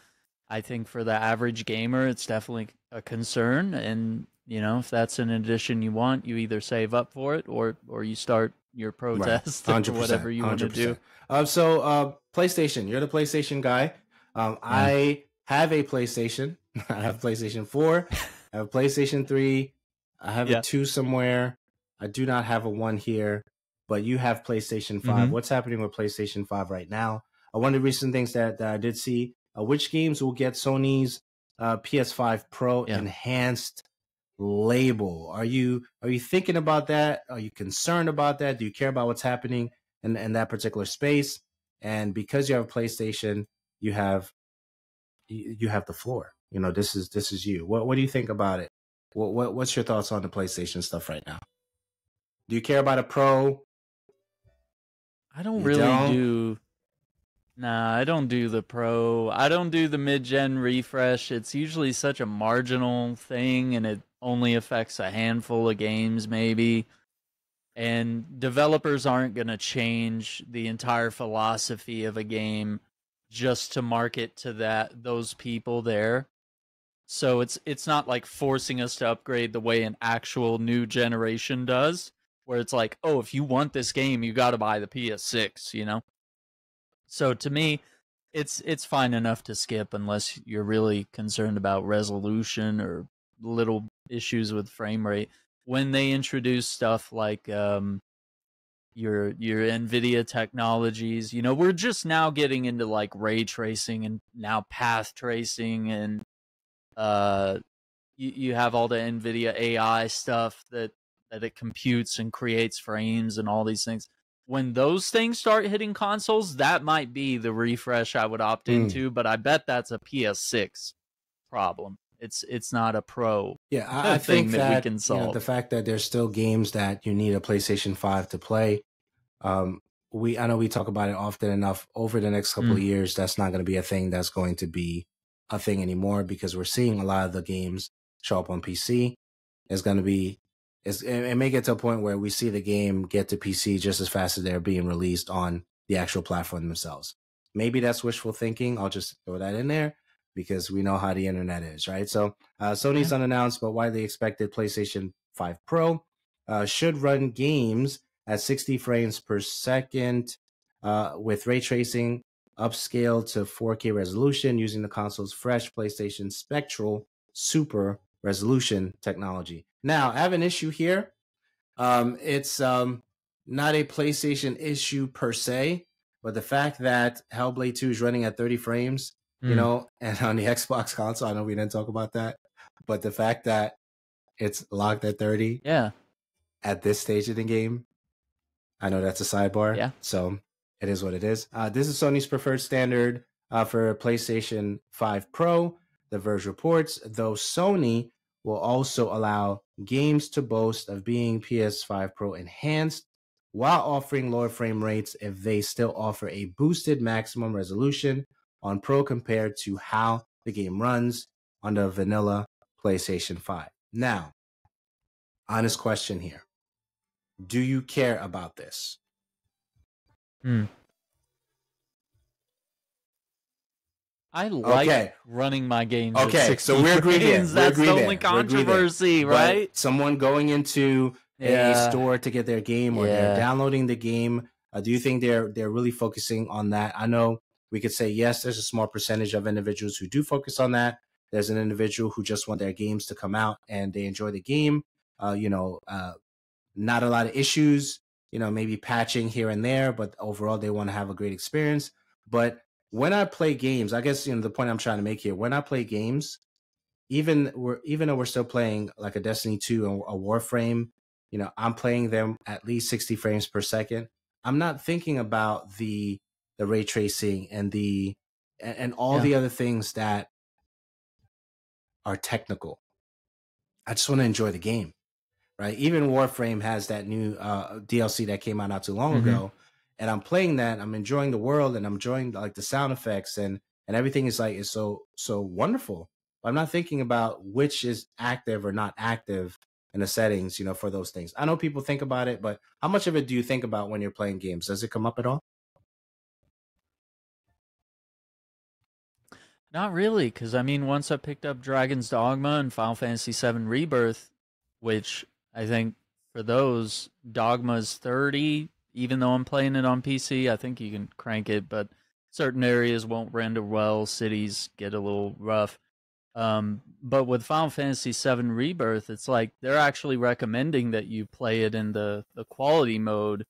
I think for the average gamer, it's definitely a concern, and you know, if that's an addition you want, you either save up for it or or you start your protest or 100%, whatever you want to do. Um, so uh, PlayStation, you're the PlayStation guy. Um, I have a PlayStation. I have PlayStation 4. I have a PlayStation 3. I have Yeah. a 2 somewhere. I do not have a 1 here, but you have PlayStation 5. Mhm. What's happening with PlayStation 5 right now? Uh, one of the recent things that, that I did see, uh, which games will get Sony's uh, PS5 Pro Yeah. enhanced label? Are you are you thinking about that? Are you concerned about that? Do you care about what's happening in, in that particular space? And because you have a PlayStation, you have you, you have the floor. You know, this is this is you. What what do you think about it? What what what's your thoughts on the PlayStation stuff right now? Do you care about a Pro? I don't You really don't? do. Nah, I don't do the pro. I don't do the mid-gen refresh. It's usually such a marginal thing, and it only affects a handful of games, maybe. And developers aren't going to change the entire philosophy of a game just to market to that those people there. So it's it's not like forcing us to upgrade the way an actual new generation does where it's like, oh, if you want this game, you got to buy the PS6, you know. So to me, it's it's fine enough to skip unless you're really concerned about resolution or little issues with frame rate. When they introduce stuff like um your your Nvidia technologies, you know, we're just now getting into like ray tracing and now path tracing and uh you, you have all the Nvidia AI stuff that that it computes and creates frames and all these things. When those things start hitting consoles, that might be the refresh I would opt Mm. into, but I bet that's a PS6 problem. It's it's not a pro. Yeah, I, I think that we that, can you know, the fact that there's still games that you need a PlayStation Five to play. Um, we I know we talk about it often enough. Over the next couple of Mm. years, that's not going to be a thing that's going to be a thing anymore because we're seeing a lot of the games show up on PC. It's going to be it's, it may get to a point where we see the game get to PC just as fast as they're being released on the actual platform themselves. Maybe that's wishful thinking. I'll just throw that in there because we know how the internet is, right? So uh, Sony's unannounced but widely expected PlayStation 5 Pro uh, should run games at 60 frames per second uh, with ray tracing upscaled to 4K resolution using the console's fresh PlayStation Spectral Super resolution technology. Now, I have an issue here. Um, it's um, not a PlayStation issue per se, but the fact that Hellblade 2 is running at 30 frames, mm. you hmm. know, and on the Xbox console, I know we didn't talk about that, but the fact that it's locked at 30 yeah at this stage of the game i know that's a sidebar yeah so it is what it is uh, this is sony's preferred standard uh, for playstation 5 pro the verge reports though sony will also allow games to boast of being ps5 pro enhanced while offering lower frame rates if they still offer a boosted maximum resolution on pro compared to how the game runs on the vanilla PlayStation 5. Now, honest question here. Do you care about this? Hmm. I like okay. running my games. Okay, so we're agreed. That's we're agreed the only controversy, right? But someone going into yeah. a store to get their game or yeah. they're downloading the game. Uh, do you think they're they're really focusing on that? I know we could say yes. There's a small percentage of individuals who do focus on that, there's an individual who just want their games to come out and they enjoy the game. Uh, you know, uh, not a lot of issues. You know, maybe patching here and there, but overall they want to have a great experience. But when I play games, I guess you know the point I'm trying to make here. When I play games, even we're even though we're still playing like a Destiny 2 and a Warframe, you know, I'm playing them at least 60 frames per second. I'm not thinking about the the ray tracing and the and, and all yeah. the other things that are technical. I just want to enjoy the game, right? Even Warframe has that new uh, DLC that came out not too long mm-hmm. ago, and I'm playing that. I'm enjoying the world, and I'm enjoying like the sound effects and and everything is like is so so wonderful. I'm not thinking about which is active or not active in the settings, you know, for those things. I know people think about it, but how much of it do you think about when you're playing games? Does it come up at all? Not really, because I mean, once I picked up Dragon's Dogma and Final Fantasy VII Rebirth, which I think for those Dogma's thirty, even though I'm playing it on PC, I think you can crank it, but certain areas won't render well. Cities get a little rough. Um, but with Final Fantasy VII Rebirth, it's like they're actually recommending that you play it in the the quality mode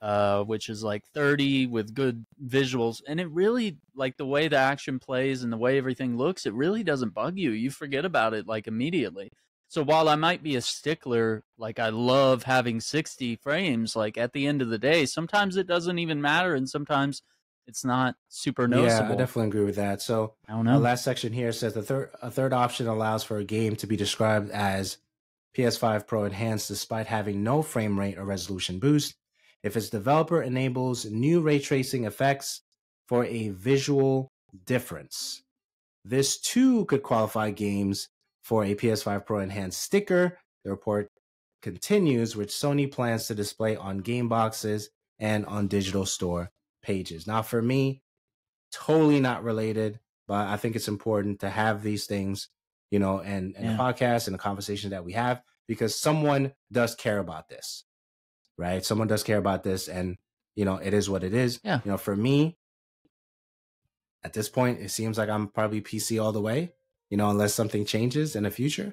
uh, which is like 30 with good visuals. And it really, like the way the action plays and the way everything looks, it really doesn't bug you. You forget about it like immediately. So while I might be a stickler, like I love having 60 frames, like at the end of the day, sometimes it doesn't even matter. And sometimes it's not super noticeable. Yeah, I definitely agree with that. So I don't know. The last section here says the third a third option allows for a game to be described as PS5 Pro enhanced despite having no frame rate or resolution boost if its developer enables new ray tracing effects for a visual difference. This too could qualify games for a PS5 Pro enhanced sticker. The report continues, which Sony plans to display on game boxes and on digital store pages. Now, for me, totally not related, but I think it's important to have these things, you know, and, and yeah. the podcast and the conversation that we have because someone does care about this right? Someone does care about this, and you know, it is what it is. Yeah. You know, for me, at this point, it seems like I'm probably PC all the way. You know, unless something changes in the future.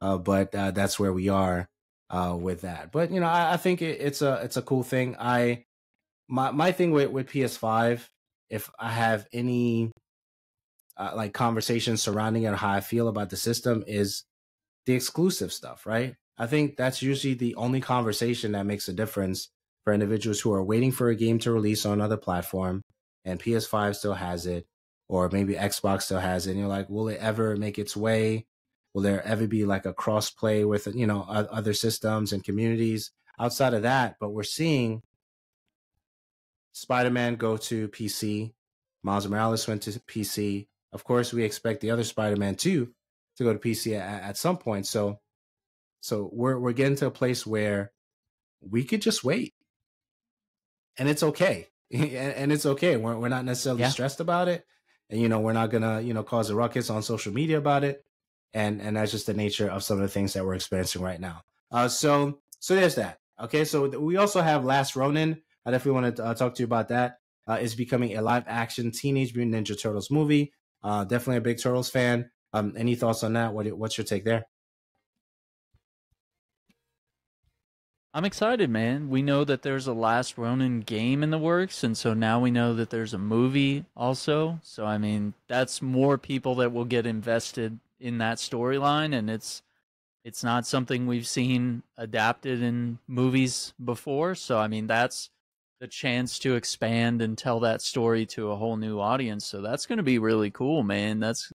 Uh, but uh, that's where we are uh, with that. But you know, I, I think it, it's a it's a cool thing. I my my thing with with PS5, if I have any uh, like conversations surrounding it, how I feel about the system is the exclusive stuff, right? I think that's usually the only conversation that makes a difference for individuals who are waiting for a game to release on another platform and PS5 still has it, or maybe Xbox still has it. And you're like, will it ever make its way? Will there ever be like a cross play with, you know, other systems and communities outside of that? But we're seeing Spider Man go to PC, Miles Morales went to PC. Of course, we expect the other Spider Man too to go to PC at, at some point. So So we're we're getting to a place where we could just wait, and it's okay, and it's okay. We're we're not necessarily yeah. stressed about it, and you know we're not gonna you know cause a ruckus on social media about it, and and that's just the nature of some of the things that we're experiencing right now. Uh, so so there's that. Okay, so we also have Last Ronin. I definitely want to uh, talk to you about that. Uh, it's becoming a live action Teenage Mutant Ninja Turtles movie. Uh, definitely a big Turtles fan. Um, any thoughts on that? What what's your take there? I'm excited, man. We know that there's a Last Ronin game in the works, and so now we know that there's a movie also. So I mean, that's more people that will get invested in that storyline, and it's it's not something we've seen adapted in movies before. So I mean, that's the chance to expand and tell that story to a whole new audience. So that's going to be really cool, man. That's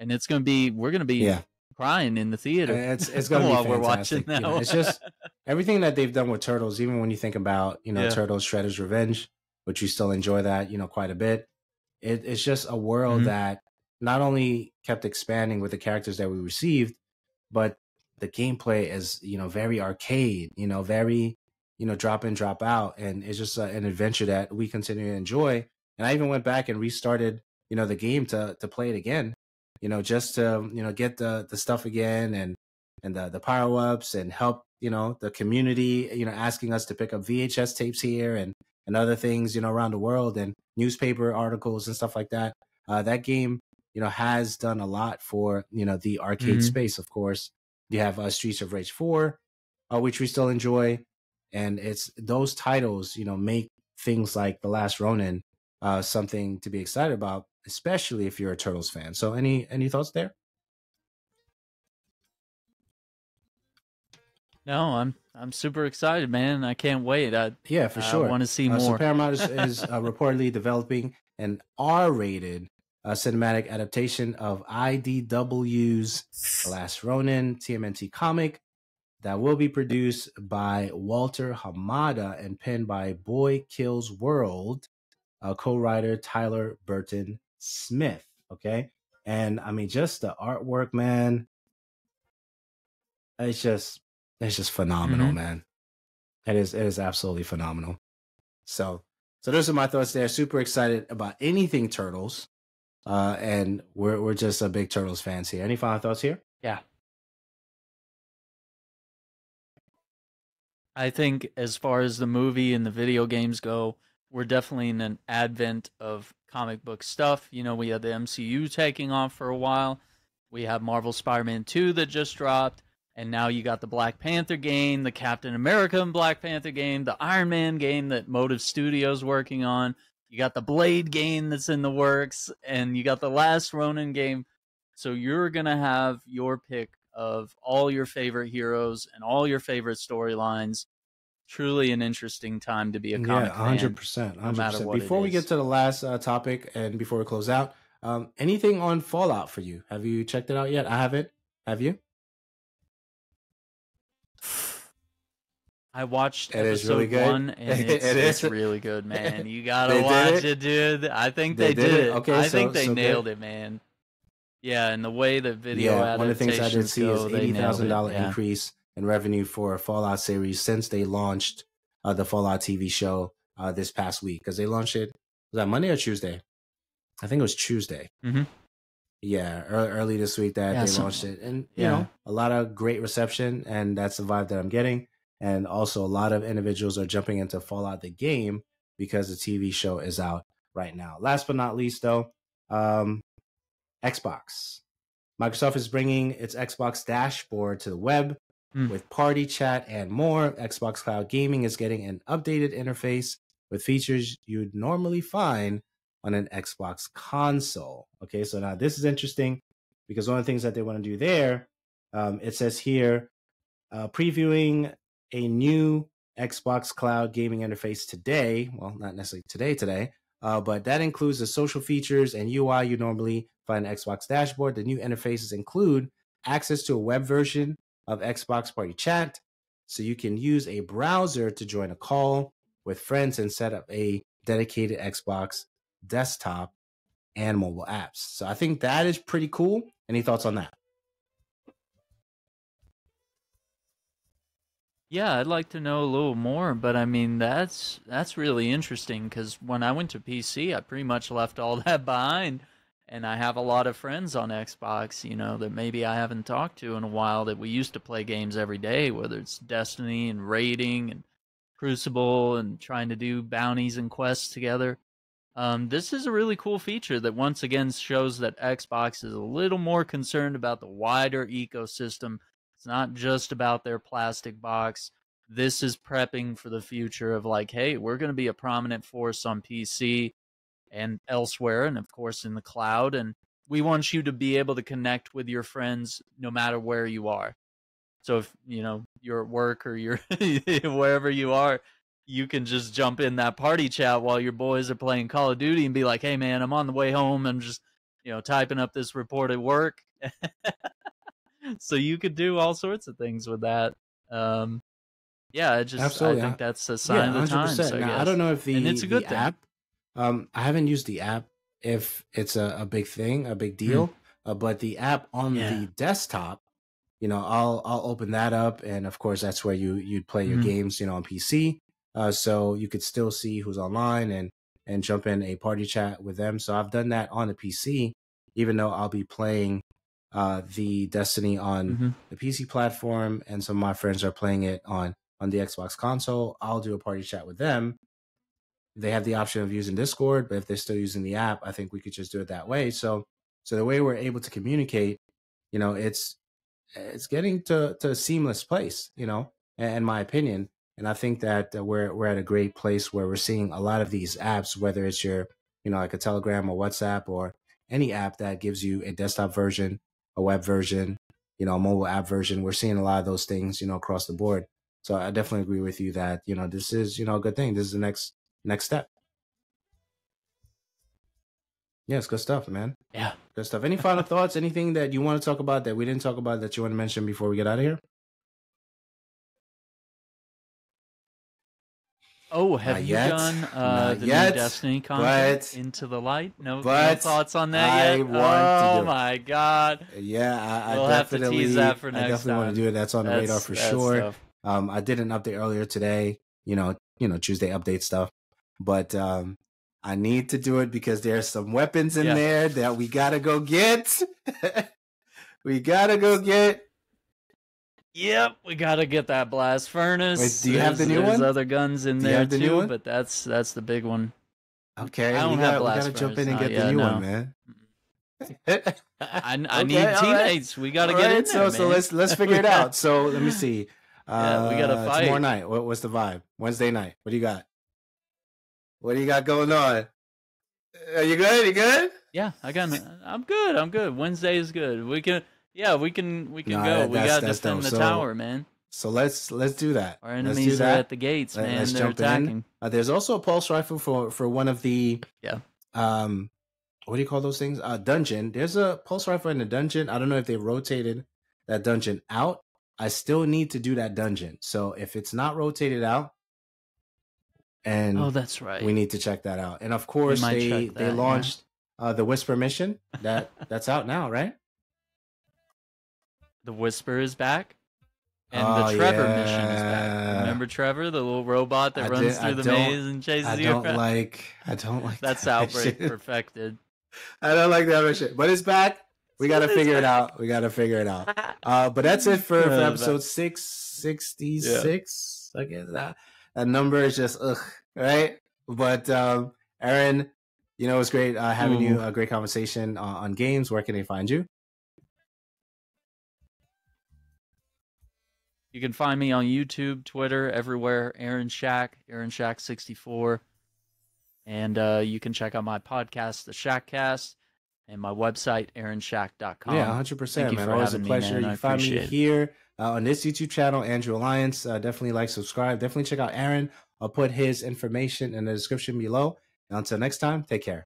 and it's going to be we're going to be yeah crying in the theater. It's it's gonna be fantastic. We're watching. You know, it's just everything that they've done with Turtles. Even when you think about you know yeah. Turtles Shredder's Revenge, which you still enjoy that you know quite a bit. It, it's just a world mm-hmm. that not only kept expanding with the characters that we received, but the gameplay is you know very arcade. You know very you know drop in drop out, and it's just a, an adventure that we continue to enjoy. And I even went back and restarted you know the game to to play it again you know, just to you know get the the stuff again and and the the power ups and help you know the community you know asking us to pick up VHS tapes here and and other things you know around the world and newspaper articles and stuff like that. Uh, that game you know has done a lot for you know the arcade mm-hmm. space. Of course, you have uh, Streets of Rage four, uh, which we still enjoy, and it's those titles you know make things like The Last Ronin uh, something to be excited about especially if you're a Turtles fan. So any any thoughts there? No, I'm I'm super excited, man. I can't wait. I yeah, for sure. I want to see uh, more. So Paramount is, is uh, reportedly developing an R-rated uh, cinematic adaptation of IDW's Last Ronin TMNT comic that will be produced by Walter Hamada and penned by Boy Kills World uh, co-writer Tyler Burton Smith. Okay. And I mean, just the artwork, man. It's just, it's just phenomenal, mm-hmm. man. It is, it is absolutely phenomenal. So, so those are my thoughts there. Super excited about anything Turtles. Uh, and we're, we're just a big Turtles fans here. Any final thoughts here? Yeah. I think as far as the movie and the video games go, we're definitely in an advent of comic book stuff. You know, we had the MCU taking off for a while. We have Marvel Spider-Man 2 that just dropped. And now you got the Black Panther game, the Captain America and Black Panther game, the Iron Man game that Motive Studios working on. You got the Blade game that's in the works, and you got the Last Ronin game. So you're gonna have your pick of all your favorite heroes and all your favorite storylines truly an interesting time to be a comic yeah, hundred percent, hundred percent. Before we get to the last uh, topic and before we close out, um, anything on Fallout for you? Have you checked it out yet? I haven't. Have you? I watched it episode really one, and it's, it it's really good, man. You gotta watch it? it? dude. I think they, they did, it. Okay, I so, think they so nailed good. it, man. Yeah, and the way the video yeah, one of the things I did see go, is eighty thousand dollar increase in revenue for a Fallout series since they launched uh, the Fallout TV show uh, this past week because they launched it was that Monday or Tuesday? I think it was Tuesday. Mm-hmm. Yeah, early, early, this week that yeah, they so, launched it, and you yeah. know a lot of great reception, and that's the vibe that I'm getting. And also, a lot of individuals are jumping into Fallout the game because the TV show is out right now. Last but not least, though, um, Xbox. Microsoft is bringing its Xbox dashboard to the web Mm. With party chat and more, Xbox Cloud Gaming is getting an updated interface with features you'd normally find on an Xbox console. Okay, so now this is interesting because one of the things that they want to do there, um, it says here, uh, previewing a new Xbox Cloud Gaming interface today. Well, not necessarily today, today, uh, but that includes the social features and UI you normally find in Xbox dashboard. The new interfaces include access to a web version of Xbox Party Chat. So you can use a browser to join a call with friends and set up a dedicated Xbox desktop and mobile apps. So I think that is pretty cool. Any thoughts on that? Yeah, I'd like to know a little more, but I mean that's that's really interesting because when I went to PC, I pretty much left all that behind, and I have a lot of friends on Xbox, you know, that maybe I haven't talked to in a while that we used to play games every day, whether it's Destiny and raiding and Crucible and trying to do bounties and quests together. Um, this is a really cool feature that once again shows that Xbox is a little more concerned about the wider ecosystem it's not just about their plastic box. This is prepping for the future of like, hey, we're going to be a prominent force on PC and elsewhere, and of course in the cloud. And we want you to be able to connect with your friends no matter where you are. So if you know you're at work or you're wherever you are, you can just jump in that party chat while your boys are playing Call of Duty and be like, "Hey man, I'm on the way home. I'm just, you know, typing up this report at work." so you could do all sorts of things with that. Um, yeah, I just Absolutely. I think that's a sign yeah, of the 100%. times. I, now, I don't know if the and it's a good app. Um, I haven't used the app if it's a, a big thing, a big deal. Mm. Uh, but the app on yeah. the desktop, you know, I'll I'll open that up, and of course that's where you you'd play your mm. games, you know, on PC. Uh, so you could still see who's online and and jump in a party chat with them. So I've done that on the PC, even though I'll be playing uh, the Destiny on mm-hmm. the PC platform, and some of my friends are playing it on on the Xbox console. I'll do a party chat with them. They have the option of using Discord, but if they're still using the app, I think we could just do it that way. So, so the way we're able to communicate, you know, it's it's getting to to a seamless place, you know, in my opinion. And I think that we're we're at a great place where we're seeing a lot of these apps, whether it's your, you know, like a Telegram or WhatsApp or any app that gives you a desktop version a web version, you know, a mobile app version. We're seeing a lot of those things, you know, across the board. So I definitely agree with you that, you know, this is, you know, a good thing. This is the next next step. Yeah, it's good stuff, man. Yeah. Good stuff. Any final thoughts? Anything that you want to talk about that we didn't talk about that you want to mention before we get out of here? Oh, have Not you yet. done uh, the yet, new Destiny content but, Into the Light? No, no thoughts on that I yet? oh my god! Yeah, I, I we'll definitely. Have to tease that for next I definitely time. want to do it. That's on the that's, radar for sure. Um, I did an update earlier today. You know, you know, Tuesday update stuff, but um, I need to do it because there's some weapons in yeah. there that we gotta go get. we gotta go get. Yep, we got to get that blast furnace. Wait, do you there's, have the new there's one? other guns in do there the too, but that's that's the big one. Okay, I don't have blast we gotta jump in and get the new one, man. I, I okay, need teammates. Right. We got to get right, in there, So, so let's let's figure it out. So let me see. Uh, yeah, we got to fight tomorrow night. What, what's the vibe? Wednesday night. What do you got? What do you got going on? Are you good? You good? Yeah, I got. I'm good. I'm good. Wednesday is good. We can yeah, we can we can nah, go. we got to defend the so, tower, man. So let's let's do that. Our enemies are at the gates, man. Let's They're jump attacking. in. Uh, there's also a pulse rifle for for one of the yeah. Um, what do you call those things? Uh, dungeon. There's a pulse rifle in the dungeon. I don't know if they rotated that dungeon out. I still need to do that dungeon. So if it's not rotated out, and oh, that's right, we need to check that out. And of course, they that, they launched yeah. uh, the Whisper mission that that's out now, right? The Whisper is back. And oh, the Trevor yeah. mission is back. Remember Trevor, the little robot that I runs did, through I the maze and chases I you? I don't around? like. I don't like. That's that outbreak mission. perfected. I don't like that mission, but it's back. We got to figure it out. We got to figure it out. Uh, but that's it for, for episode six sixty six. Yeah. I guess that that number is just ugh, right? But um, Aaron, you know, it was great uh, having Ooh. you. A great conversation uh, on games. Where can they find you? You can find me on YouTube, Twitter, everywhere. Aaron Shack, Aaron Shack 64. And uh, you can check out my podcast, The Shackcast, and my website, aaronshack.com. Yeah, 100%, man. Always a pleasure. Me, you find me here uh, on this YouTube channel, Andrew Alliance. Uh, definitely like, subscribe. Definitely check out Aaron. I'll put his information in the description below. And until next time, take care.